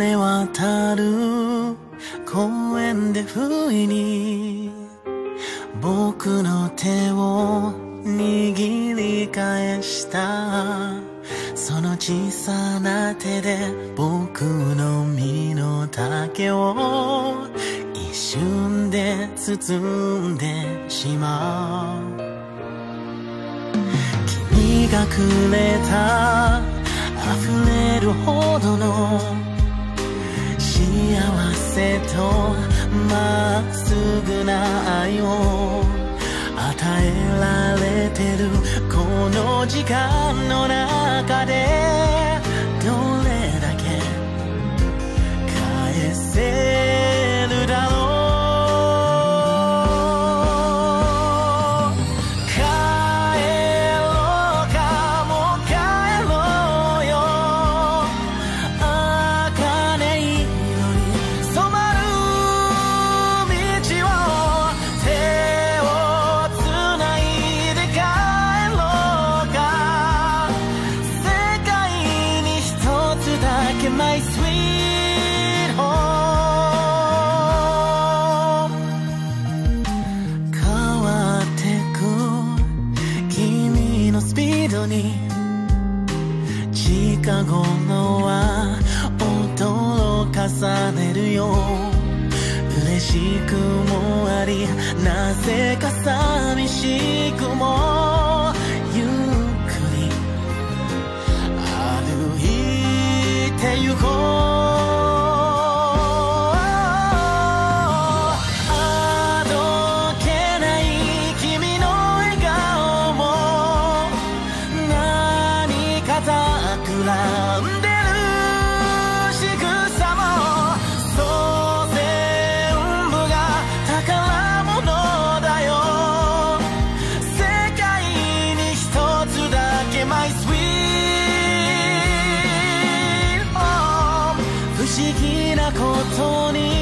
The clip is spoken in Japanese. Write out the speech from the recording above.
れ渡る。公園で不意に。僕の手を握り返した。その小さな手で。僕の身の丈を。一瞬で包んでしまう。君がくれた。溢れるほどの。な愛を与えられてるこの時間の中で。近頃は驚かされるよ。嬉しくもありなぜか寂 cold. ことに